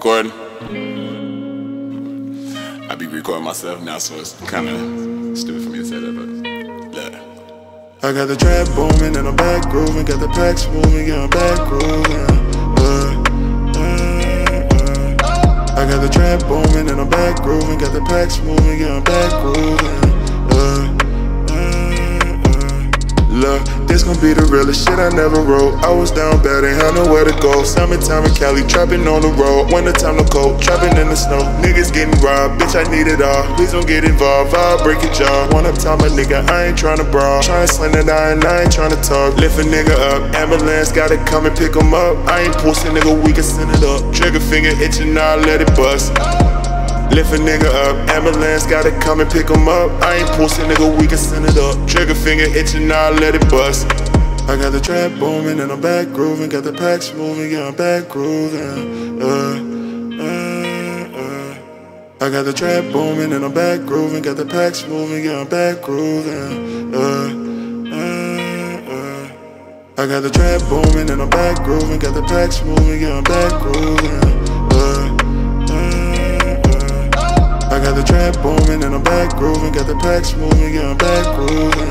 recording? I be recording myself now, so it's kind of stupid for me to say that, but yeah. I got the trap booming and I'm back grooving, got the packs moving, yeah, I'm back grooving. Uh, uh, uh. I got the trap booming and I'm back grooving, got the packs moving, yeah, I'm back grooving. This gon' be the realest shit I never wrote. I was down bad, ain't had nowhere to go. Summertime in Cali, trapping on the road. Wintertime no cold, trapping in the snow. Niggas getting robbed, bitch, I need it all. Please don't get involved, I'll break your jaw. One up time, a nigga, I ain't tryna brawl. Tryna sling the nine, I ain't tryna talk. Lift a nigga up, ambulance gotta come and pick him up. I ain't posting, nigga, we can send it up. Trigger finger itching, now let it bust. Lift a nigga up, ambulance gotta come and pick him up. I ain't posting, nigga, we can send it up. Trigger finger itching, now let it bust. I got the trap booming and I'm back grooving, got the packs moving, yeah, I'm back grooving. Uh, uh, uh. I got the trap booming and I'm back grooving, got the packs moving, yeah, I'm back grooving. Uh, uh, uh. I got the trap booming and I'm back grooving, got the packs moving, yeah, I'm back grooving. Booming and I'm back grooving, got the packs moving, yeah, I'm back grooving.